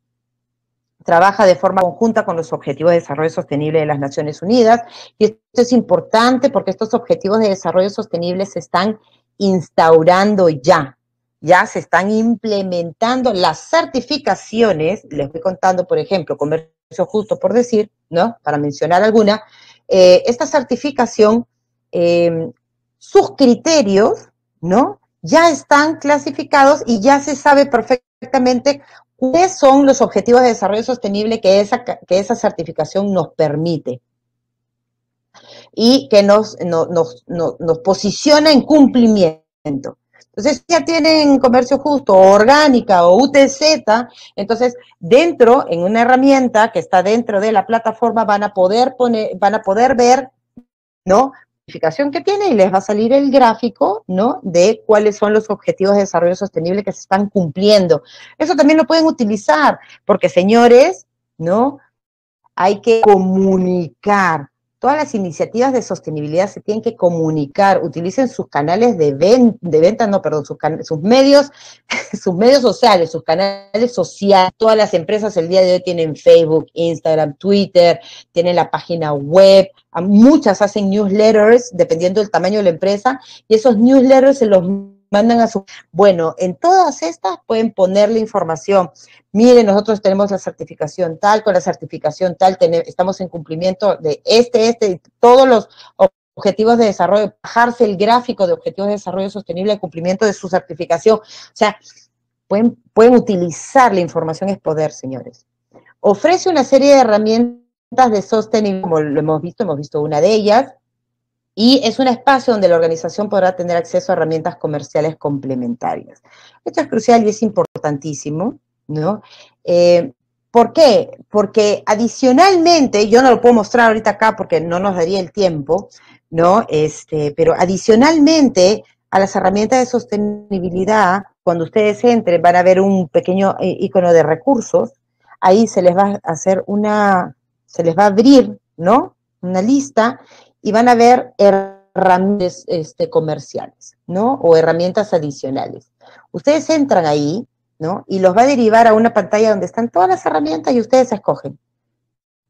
trabaja de forma conjunta con los Objetivos de Desarrollo Sostenible de las Naciones Unidas. Y esto es importante porque estos Objetivos de Desarrollo Sostenible se están instaurando ya. Ya se están implementando las certificaciones, les voy contando, por ejemplo, comercio justo por decir, ¿no? Para mencionar alguna, eh, esta certificación, eh, sus criterios, ¿no? Ya están clasificados y ya se sabe perfectamente ¿Cuáles son los objetivos de desarrollo sostenible que esa, que esa certificación nos permite? Y que nos, nos, posiciona en cumplimiento. Entonces, ya tienen comercio justo, orgánica o UTZ, entonces dentro, en una herramienta que está dentro de la plataforma, van a poder poner, van a poder ver, ¿no? que tiene y les va a salir el gráfico, ¿no? De cuáles son los objetivos de desarrollo sostenible que se están cumpliendo. Eso también lo pueden utilizar, porque señores, ¿no? Hay que comunicar todas las iniciativas de sostenibilidad se tienen que comunicar, utilicen sus canales de, de venta, no, perdón, sus, sus, medios, sus medios sociales, sus canales sociales. Todas las empresas el día de hoy tienen Facebook, Instagram, Twitter, tienen la página web, muchas hacen newsletters, dependiendo del tamaño de la empresa, y esos newsletters se los mandan a su... Bueno, en todas estas pueden ponerle información. Miren, nosotros tenemos la certificación tal, con la certificación tal, estamos en cumplimiento de este, este, todos los objetivos de desarrollo, bajarse el gráfico de objetivos de desarrollo sostenible de cumplimiento de su certificación. O sea, pueden, pueden utilizar la información es poder, señores. Ofrece una serie de herramientas de sostenibilidad, como lo hemos visto, hemos visto una de ellas, y es un espacio donde la organización podrá tener acceso a herramientas comerciales complementarias. Esto es crucial y es importantísimo, ¿no? Eh, ¿Por qué? Porque adicionalmente, yo no lo puedo mostrar ahorita acá porque no nos daría el tiempo, ¿no? Este, pero adicionalmente a las herramientas de sostenibilidad, cuando ustedes entren, van a ver un pequeño eh, icono de recursos, ahí se les va a hacer una, se les va a abrir, ¿no? Una lista y van a ver herramientas este, comerciales, ¿no? O herramientas adicionales. Ustedes entran ahí, ¿no? Y los va a derivar a una pantalla donde están todas las herramientas y ustedes escogen.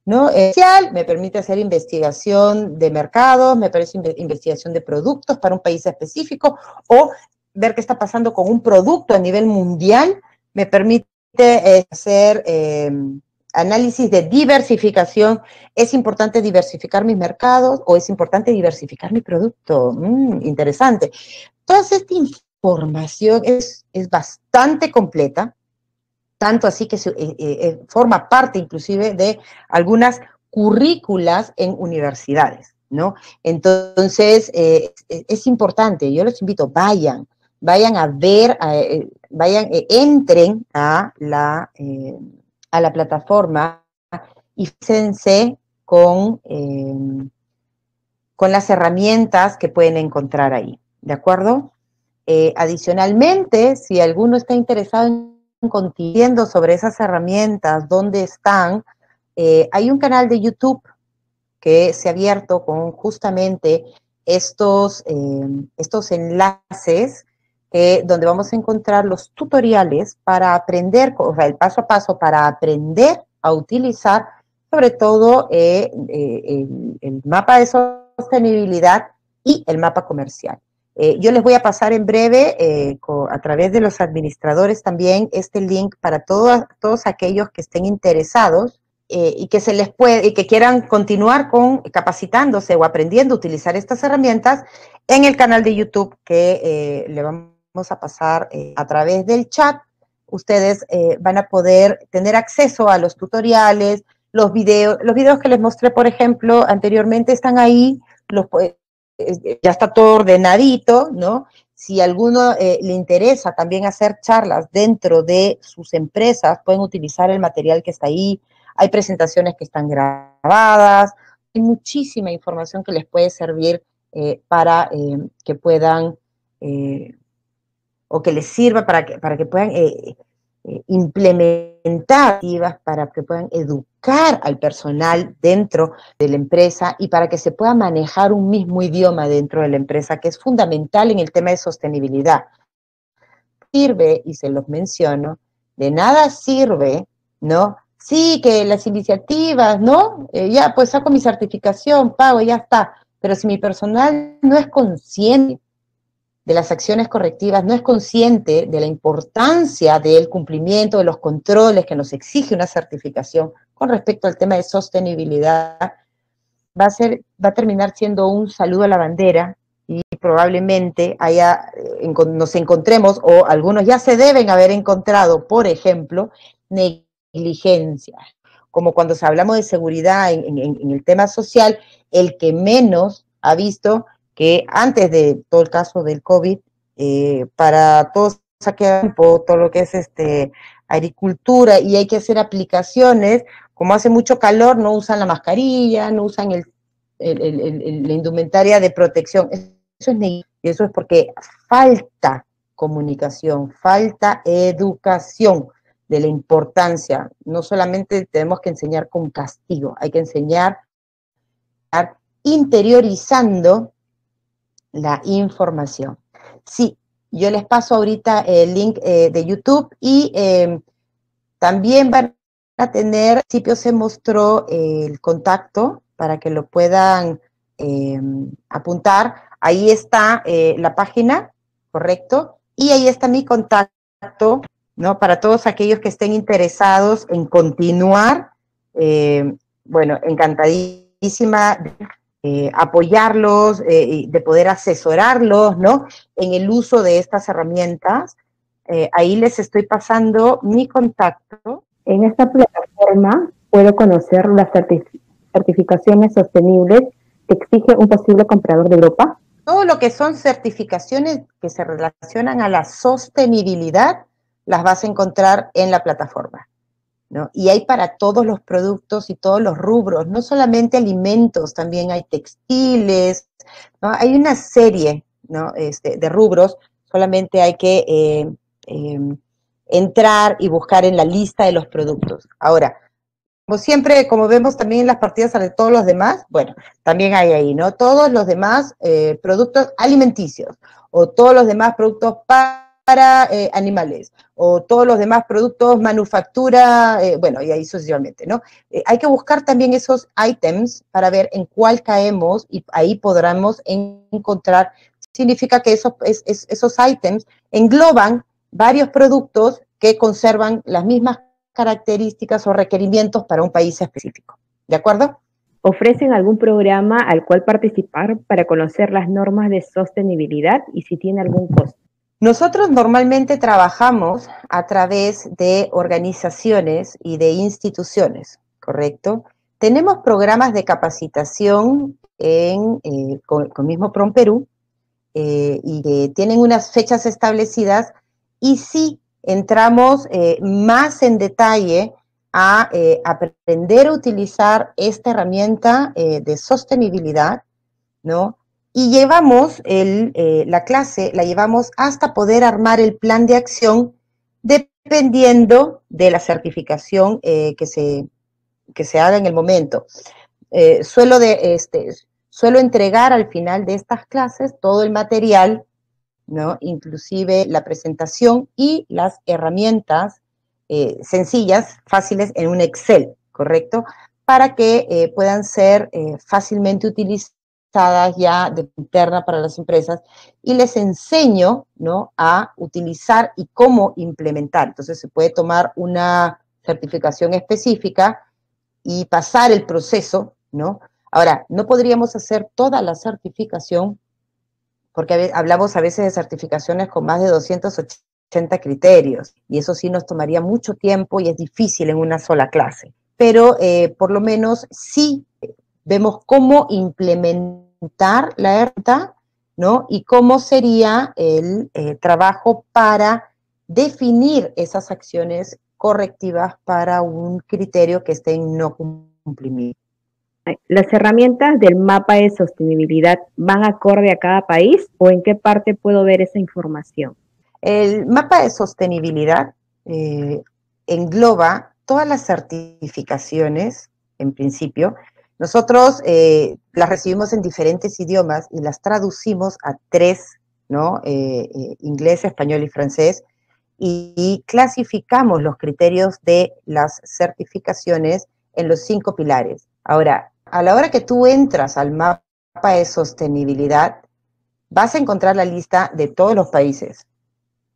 ¿No? Especial me permite hacer investigación de mercados, me permite investigación de productos para un país específico o ver qué está pasando con un producto a nivel mundial, me permite eh, hacer eh, análisis de diversificación, ¿es importante diversificar mis mercados o es importante diversificar mi producto? Mm, interesante. Toda esta información es, es bastante completa, tanto así que eh, eh, eh, forma parte inclusive de algunas currículas en universidades, ¿no? Entonces, es importante, yo los invito, vayan, vayan a ver, vayan, entren a la a la plataforma y fíjense con, em, con las herramientas que pueden encontrar ahí, ¿de acuerdo? Eh, adicionalmente, si alguno está interesado en continuando sobre esas herramientas, dónde están, eh, hay un canal de YouTube que se ha abierto con justamente estos, estos enlaces donde vamos a encontrar los tutoriales para aprender, o sea, el paso a paso para aprender a utilizar sobre todo eh, eh, el, mapa de sostenibilidad y el mapa comercial. Eh, yo les voy a pasar en breve, a través de los administradores también, este link para todos, todos aquellos que estén interesados y que se les puede, y que quieran continuar con capacitándose o aprendiendo a utilizar estas herramientas en el canal de YouTube que le vamos a pasar eh, a través del chat. Ustedes eh, van a poder tener acceso a los tutoriales, los videos, los videos que les mostré, por ejemplo, anteriormente están ahí, los, ya está todo ordenadito, ¿no? Si a alguno eh, le interesa también hacer charlas dentro de sus empresas, pueden utilizar el material que está ahí. Hay presentaciones que están grabadas, hay muchísima información que les puede servir para que puedan o que les sirva para que, para que puedan eh, eh, implementar para que puedan educar al personal dentro de la empresa y para que se pueda manejar un mismo idioma dentro de la empresa, que es fundamental en el tema de sostenibilidad. Sirve, y se los menciono, de nada sirve, ¿no? Sí, que las iniciativas, ¿no? Eh, ya, pues saco mi certificación, pago, ya está. Pero si mi personal no es consciente de las acciones correctivas no es consciente de la importancia del cumplimiento de los controles que nos exige una certificación con respecto al tema de sostenibilidad, va a, ser, va a terminar siendo un saludo a la bandera y probablemente haya, eh, nos encontremos, o algunos ya se deben haber encontrado, por ejemplo, negligencia. Como cuando hablamos de seguridad en, en el tema social, el que menos ha visto que antes de todo el caso del COVID, eh, para todos campo, todo lo que es este agricultura y hay que hacer aplicaciones, como hace mucho calor, no usan la mascarilla, no usan el, la indumentaria de protección. Eso es eso es porque falta comunicación, falta educación de la importancia. No solamente tenemos que enseñar con castigo, hay que enseñar interiorizando la información. Sí, yo les paso ahorita el link eh, de YouTube y em, también van a tener, al principio se mostró el contacto para que lo puedan em, apuntar. Ahí está eh, la página, correcto, y ahí está mi contacto, ¿no? Para todos aquellos que estén interesados en continuar, eh, bueno, encantadísima eh, apoyarlos, eh, de poder asesorarlos, ¿no? En el uso de estas herramientas. Eh, ahí les estoy pasando mi contacto. En esta plataforma puedo conocer las certificaciones sostenibles que exige un posible comprador de Europa. Todo lo que son certificaciones que se relacionan a la sostenibilidad, las vas a encontrar en la plataforma. Y hay para todos los productos y todos los rubros, no solamente alimentos, también hay textiles, Hay una serie, este, de rubros, solamente hay que eh, em, entrar y buscar en la lista de los productos. Ahora, como siempre, como vemos también en las partidas de todos los demás, bueno, también hay ahí, ¿no? Todos los demás eh, productos alimenticios o todos los demás productos para para eh, animales o todos los demás productos, manufactura, eh, bueno, y ahí sucesivamente, ¿no? Eh, hay que buscar también esos items para ver en cuál caemos y ahí podremos encontrar. Significa que esos, esos ítems engloban varios productos que conservan las mismas características o requerimientos para un país específico. ¿De acuerdo? ¿Ofrecen algún programa al cual participar para conocer las normas de sostenibilidad y si tiene algún costo? Nosotros normalmente trabajamos a través de organizaciones y de instituciones, ¿correcto? Tenemos programas de capacitación en, eh, con, mismo PROM Perú eh, y que tienen unas fechas establecidas y sí entramos eh, más en detalle a aprender a utilizar esta herramienta de sostenibilidad, ¿no? Y llevamos eh, la clase, la llevamos hasta poder armar el plan de acción dependiendo de la certificación eh, que, se, que se haga en el momento. Eh, suelo, de, este, suelo entregar al final de estas clases todo el material, ¿no? inclusive la presentación y las herramientas sencillas, fáciles en un Excel, ¿correcto? Para que puedan ser fácilmente utilizadas ya de interna para las empresas y les enseño ¿no? a utilizar y cómo implementar. Entonces se puede tomar una certificación específica y pasar el proceso, ¿no? Ahora, no podríamos hacer toda la certificación porque hablamos a veces de certificaciones con más de 280 criterios y eso sí nos tomaría mucho tiempo y es difícil en una sola clase. Pero eh, por lo menos sí vemos cómo implementar la ERTA, ¿no? Y cómo sería el eh, trabajo para definir esas acciones correctivas para un criterio que esté en no cumplimiento. ¿Las herramientas del mapa de sostenibilidad van acorde a cada país o en qué parte puedo ver esa información? El mapa de sostenibilidad eh, engloba todas las certificaciones, en principio, nosotros eh, las recibimos en diferentes idiomas y las traducimos a tres, ¿no? Eh, eh, inglés, español y francés, y, clasificamos los criterios de las certificaciones en los cinco pilares. Ahora, a la hora que tú entras al mapa de sostenibilidad, vas a encontrar la lista de todos los países,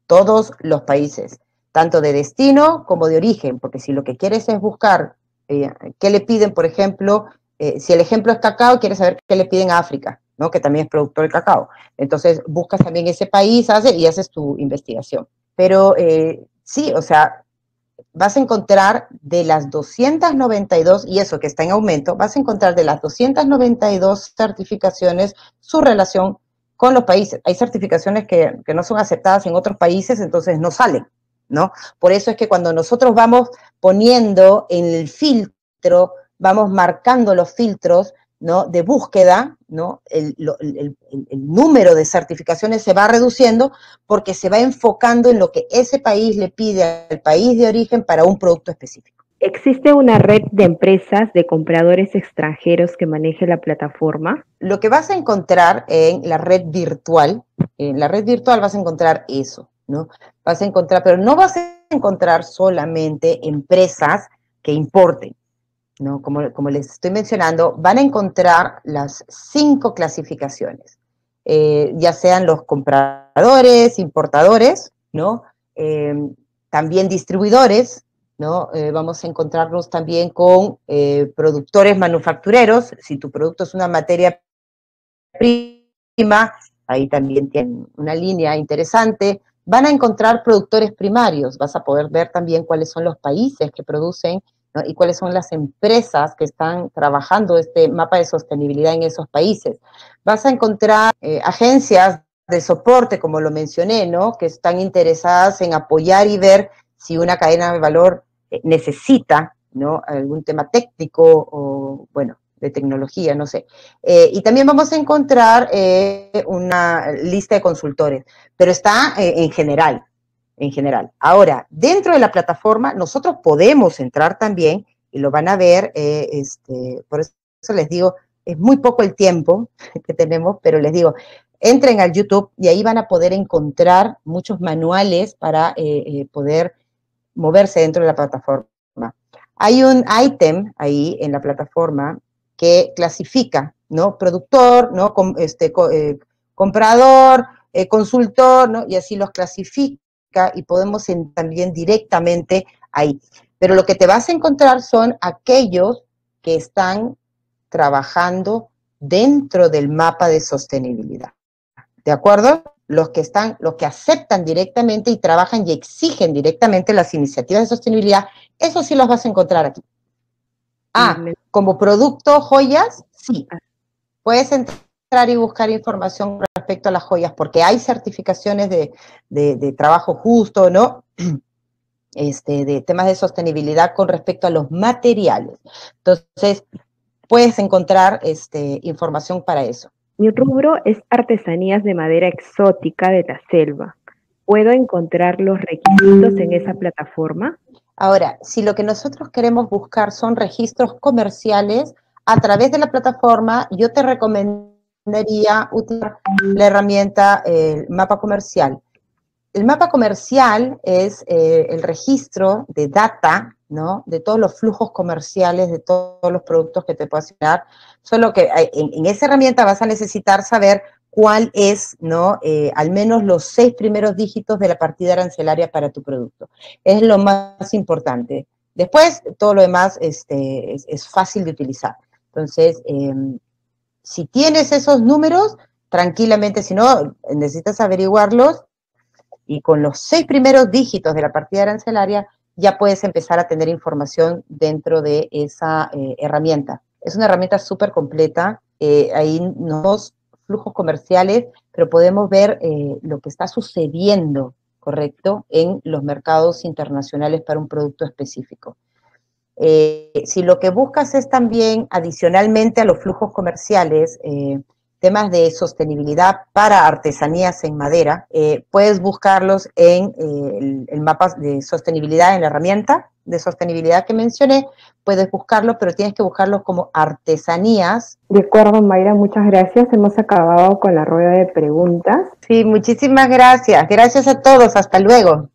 todos los países, tanto de destino como de origen, porque si lo que quieres es buscar qué le piden, por ejemplo, eh, si el ejemplo es cacao, quieres saber qué le piden a África, ¿no? que también es productor de cacao. Entonces, buscas también ese país hace, y haces tu investigación. Pero eh, sí, o sea, vas a encontrar de las 292, y eso que está en aumento, vas a encontrar de las 292 certificaciones su relación con los países. Hay certificaciones que, que no son aceptadas en otros países, entonces no salen, ¿no? Por eso es que cuando nosotros vamos poniendo en el filtro vamos marcando los filtros ¿no? de búsqueda, ¿no? El, número de certificaciones se va reduciendo porque se va enfocando en lo que ese país le pide al país de origen para un producto específico. ¿Existe una red de empresas de compradores extranjeros que maneje la plataforma? Lo que vas a encontrar en la red virtual, en la red virtual vas a encontrar eso, ¿no? Vas a encontrar, pero no vas a encontrar solamente empresas que importen, ¿no? Como, como les estoy mencionando, van a encontrar las cinco clasificaciones, eh, ya sean los compradores, importadores, ¿no? Eh, también distribuidores, ¿no? Eh, vamos a encontrarnos también con productores manufactureros. Si tu producto es una materia prima, ahí también tienen una línea interesante. Van a encontrar productores primarios, vas a poder ver también cuáles son los países que producen y cuáles son las empresas que están trabajando este mapa de sostenibilidad en esos países. Vas a encontrar eh, agencias de soporte, como lo mencioné, ¿no? que están interesadas en apoyar y ver si una cadena de valor eh, necesita. Algún tema técnico o, bueno, de tecnología, no sé. Eh, y también vamos a encontrar una lista de consultores, pero está en general, en general. Ahora, dentro de la plataforma, nosotros podemos entrar también, y lo van a ver, este, por eso les digo, es muy poco el tiempo que tenemos, pero les digo, entren al YouTube y ahí van a poder encontrar muchos manuales para poder moverse dentro de la plataforma. Hay un ítem ahí en la plataforma que clasifica, ¿no? Productor, ¿no? este, eh, comprador, eh, consultor, ¿no? Y así los clasifica y podemos también directamente ahí. Pero lo que te vas a encontrar son aquellos que están trabajando dentro del mapa de sostenibilidad. ¿De acuerdo? los que están, los que aceptan directamente y trabajan y exigen directamente las iniciativas de sostenibilidad, eso sí los vas a encontrar aquí. Ah, como producto joyas, sí. Puedes entrar y buscar información respecto a las joyas, porque hay certificaciones de, de trabajo justo, ¿no? Este, de temas de sostenibilidad con respecto a los materiales. Entonces, puedes encontrar este, información para eso. Mi rubro es artesanías de madera exótica de la selva. ¿Puedo encontrar los requisitos en esa plataforma? Ahora, si lo que nosotros queremos buscar son registros comerciales, a través de la plataforma yo te recomendaría la herramienta el mapa comercial. El mapa comercial es eh, el registro de data ¿no? De todos los flujos comerciales, de todos los productos que te puedas dar. Solo que en, esa herramienta vas a necesitar saber cuál es, ¿no? Eh, al menos los seis primeros dígitos de la partida arancelaria para tu producto. Es lo más importante. Después, todo lo demás este, es, fácil de utilizar. Entonces, em, si tienes esos números, tranquilamente, si no, necesitas averiguarlos y con los seis primeros dígitos de la partida arancelaria, ya puedes empezar a tener información dentro de esa eh, herramienta. Es una herramienta súper completa, eh, ahí nos flujos comerciales, pero podemos ver eh, lo que está sucediendo, ¿correcto?, en los mercados internacionales para un producto específico. Si lo que buscas es también, adicionalmente a los flujos comerciales, temas de sostenibilidad para artesanías en madera, eh, puedes buscarlos en eh, el, mapa de sostenibilidad en la herramienta de sostenibilidad que mencioné, puedes buscarlo, pero tienes que buscarlos como artesanías. De acuerdo, Mayra, muchas gracias. Hemos acabado con la rueda de preguntas. Sí, muchísimas gracias. Gracias a todos. Hasta luego.